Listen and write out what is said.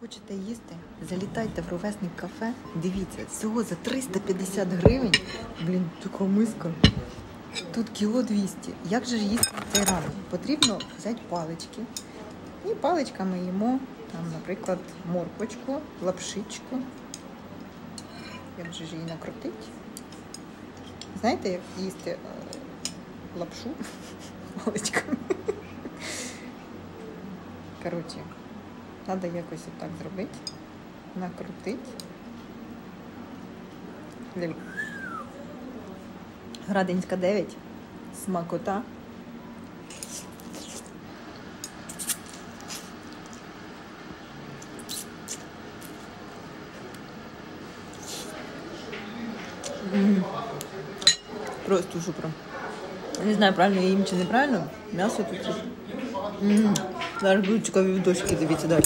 Хочете їсти? Залітайте в ровесник кафе. Дивіться, всього за 350 гривень. Блін, така миска. Тут кіло 200. Як же ж їсти цей ранок? Потрібно взяти палички. І паличками їмо, там, наприклад, морквочку, лапшичку. Як же ж її накрутити? Знаєте, як їсти е, лапшу паличками? Коротше, треба якось отак зробити, накрутити. Градинська 9, смакота. Просто супер. Не знаю, правильно їм чи неправильно. М'ясо тут. Зараз будуть цікаві відосики, дивіться далі.